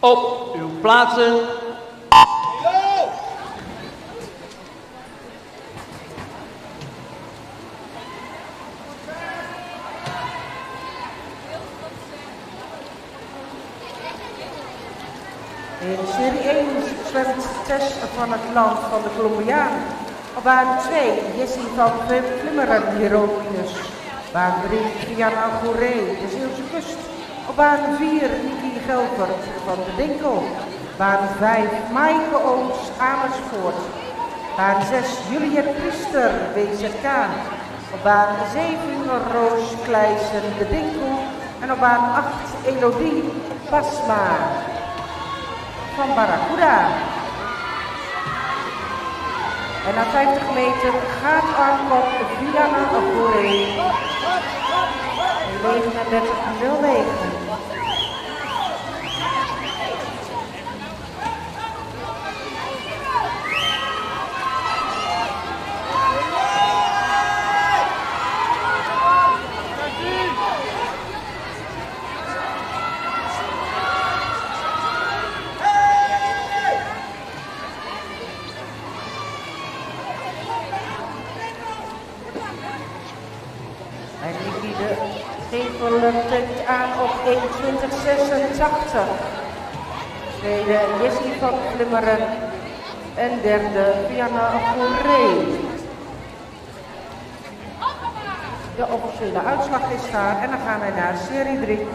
Op uw plaatsen. In serie 1 zwemt Tess van het land van de Colombianen. Op baan 2 Jessie van Flimmeren, Heroïnes. Baan 3 Diana Gouré, de Zeeuwse kust. Op baan 4 Niki Gelvert van de Dinkel. Baan 5 Maaike Ooms, Amersfoort. Baan 6 Juliette Priester, WZK. Op baan 7 Roos Kleijsen, de Dinkel. En op baan 8 Elodie Pasma van Barracuda. En na 50 meter gaat aankop Villana Agore 39.09. En Nicky de Geveler trekt aan op 21.86. Tweede Jessie van Glimmeren. En derde Vianna Gouré. De officiële uitslag is daar en dan gaan wij naar serie 3.